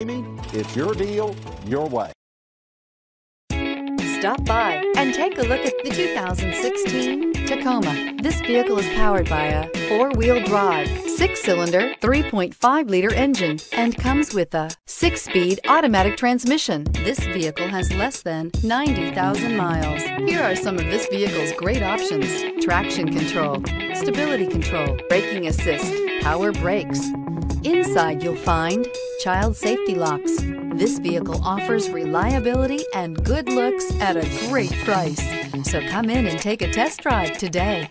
Ramey, it's your deal, your way. Stop by and take a look at the 2016 Tacoma. This vehicle is powered by a four-wheel drive, six-cylinder, 3.5-liter engine and comes with a six-speed automatic transmission. This vehicle has less than 90,000 miles. Here are some of this vehicle's great options. Traction control, stability control, braking assist, power brakes. Inside you'll find child safety locks. This vehicle offers reliability and good looks at a great price. So come in and take a test drive today.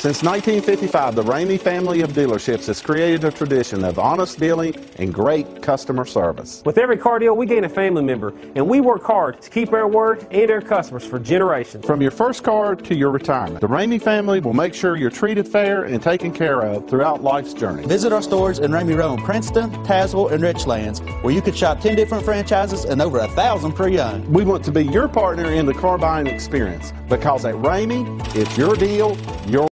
Since 1955, the Ramey family of dealerships has created a tradition of honest dealing and great customer service. With every car deal, we gain a family member, and we work hard to keep our word and our customers for generations. From your first car to your retirement, the Ramey family will make sure you're treated fair and taken care of throughout life's journey. Visit our stores in Ramey Road in Princeton, Tazewell, and Richlands, where you can shop 10 different franchises and over a thousand pre-owned. We want to be your partner in the car buying experience because at Ramey, it's your deal, your